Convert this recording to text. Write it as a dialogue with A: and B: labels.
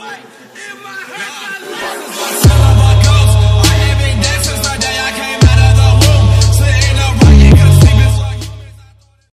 A: away in my